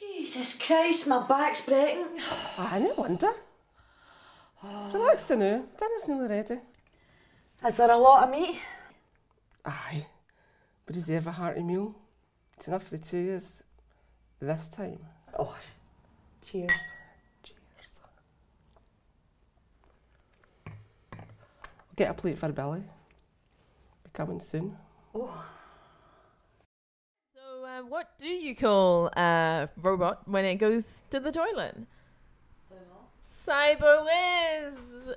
Jesus Christ, my back's breaking. Ah, no wonder. Relax the now, dinner's nearly ready. Is there a lot of meat? Aye, but is he ever hearty meal? It's enough for the two years this time. Oh, cheers. Cheers. I'll get a plate for Billy. Be coming soon. Oh, what do you call a robot when it goes to the toilet? Cyber Whiz!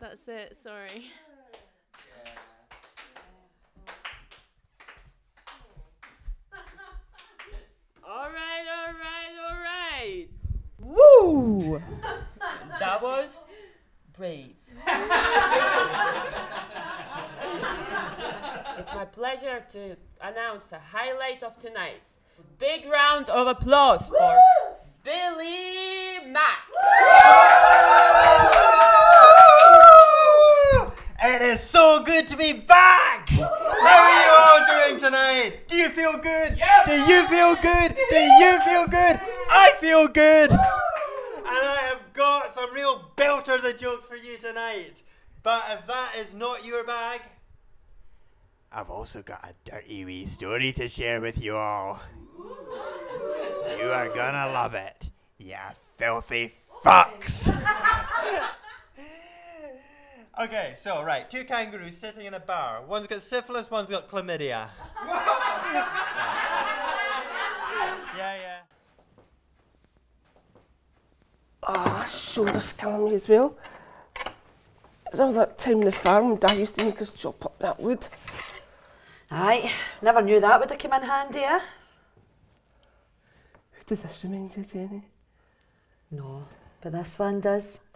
That's it, sorry. All right, all right, all right. Woo! That was brave. It's my pleasure to announce a highlight of tonight. Big round of applause for Billy Mack. It is so good to be back! How are you all doing tonight? Do you feel good? Do you feel good? Do you feel good? I feel good! And I have got some real belters of jokes for you tonight. But if that is not your bag, I've also got a dirty wee story to share with you all. You are gonna love it, you filthy fucks! Okay, so right, two kangaroos sitting in a bar. One's got syphilis, one's got chlamydia. yeah, yeah. Ah, shoulder's killing me as well. It's all that time in the farm Dad used to make us chop up that wood. Aye. Never knew that would have come in handy, eh? Who does this remind you, Jenny? No, but this one does.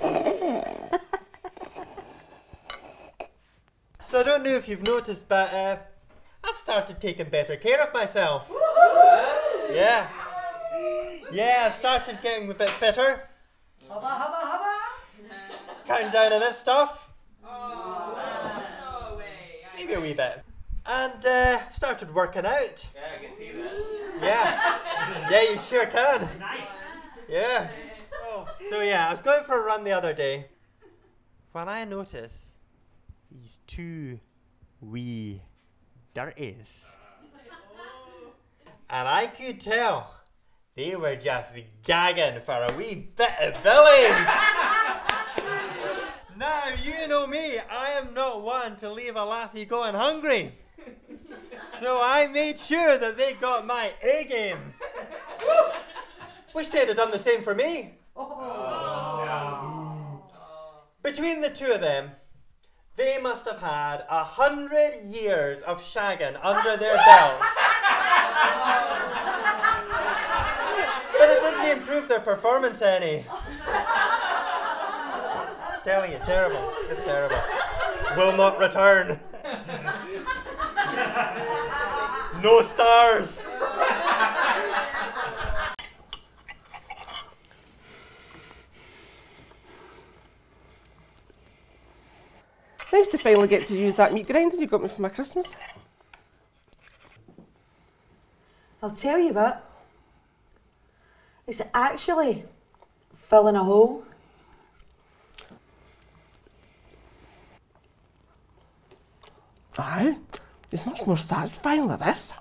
So I don't know if you've noticed, but uh, I've started taking better care of myself. Yeah. Yeah, I've started getting a bit fitter. Hubba, hubba, hubba. Cutting down on this stuff. No way. Maybe a wee bit. And uh, started working out. Yeah, I can see that. Yeah. Yeah, you sure can. Nice. Yeah. Oh. So yeah, I was going for a run the other day when I noticed these two wee dirties. And I could tell they were just gagging for a wee bit of Billy. now, you know me, I am not one to leave a lassie going hungry. So I made sure that they got my A game. Wish they'd have done the same for me. Oh. Between the two of them, they must have had a hundred years of shagging under their belts. but it didn't improve their performance any. Telling you, terrible, just terrible. Will not return. No stars. Nice to finally get to use that meat grinder you got me for my Christmas. I'll tell you what. It's actually filling a hole. Aye, it's much more satisfying than this.